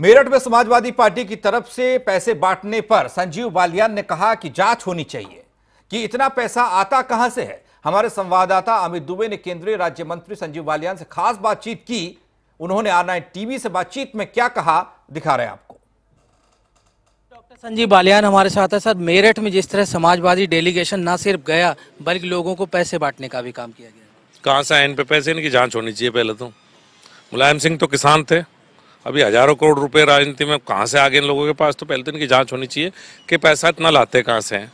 मेरठ में समाजवादी पार्टी की तरफ़ से पैसे बांटने पर संजीव बालियान ने कहा कि जाँच होनी चाहिए। कि इतना पैसा आता कहाँ से है? हमारे संवाददाता अमित दुबे ने केंद्रीय राज्य मंत्री संजीव बालियान से खास बातचीत की। उन्होंने आर टीवी से बातचीत में क्या कहा दिखा रहे हैं आपको। डॉक्टर संजीव बालियान हमारे साथ है सर। मेरठ में जिस तरह समाजवादी डेलीगेशन ना सिर्फ़ गया बल्कि लोगों को पैसे बांटने का भी काम किया गया। कहाँ से आए इन पे पैसे इनकी जाँच होनी चाहिए पहले तो। मुलायम सिंह तो किसान थे। अभी हज़ारों करोड़ रुपए राजनीति में कहाँ से आ गए इन लोगों के पास तो पहले तो इनकी जाँच होनी चाहिए कि पैसा इतना लाते कहाँ से हैं।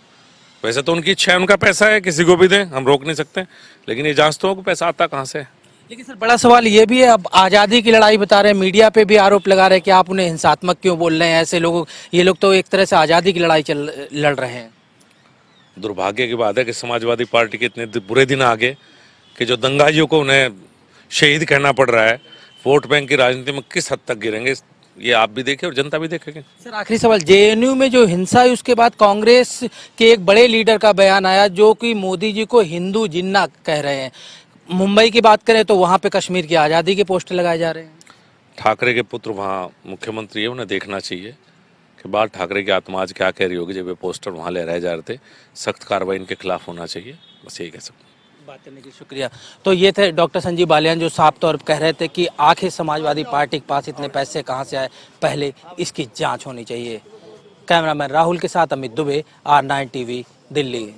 वैसे तो उनकी इच्छा है उनका पैसा है किसी को भी दें हम रोक नहीं सकते। लेकिन ये जाँच तो कि पैसा आता कहाँ से है। लेकिन सर बड़ा सवाल ये भी है अब आज़ादी की लड़ाई बता रहे हैं मीडिया पे भी आरोप लगा रहे हैं कि आप उन्हें हिंसात्मक क्यों बोल रहे हैं ऐसे लोगों ये लोग तो एक तरह से आज़ादी की लड़ाई चल लड़ रहे हैं। दुर्भाग्य की बात है कि समाजवादी पार्टी के इतने बुरे दिन आ गए कि जो दंगाइयों को उन्हें शहीद कहना पड़ रहा है वोट बैंक की राजनीति में किस हद तक गिरेंगे ये आप भी देखें और जनता भी देखेगी। सर आखिरी सवाल जेएनयू में जो हिंसा है उसके बाद कांग्रेस के एक बड़े लीडर का बयान आया जो कि मोदी जी को हिंदू जिन्ना कह रहे हैं। मुंबई की बात करें तो वहाँ पे कश्मीर की आज़ादी के पोस्टर लगाए जा रहे हैं। ठाकरे के पुत्र वहाँ मुख्यमंत्री है उन्हें देखना चाहिए कि बाल ठाकरे की आत्मा आज क्या कह रही होगी जब ये पोस्टर वहाँ ले रहे जा रहे थे। सख्त कार्रवाई इनके खिलाफ होना चाहिए बस यही कह सकते बात करने की शुक्रिया। तो ये थे डॉक्टर संजीव बालियान जो साफ़ तौर पर कह रहे थे कि आखिर समाजवादी पार्टी के पास इतने पैसे कहाँ से आए? पहले इसकी जाँच होनी चाहिए। कैमरामैन राहुल के साथ Amit Dubey, R nine TV, Delhi.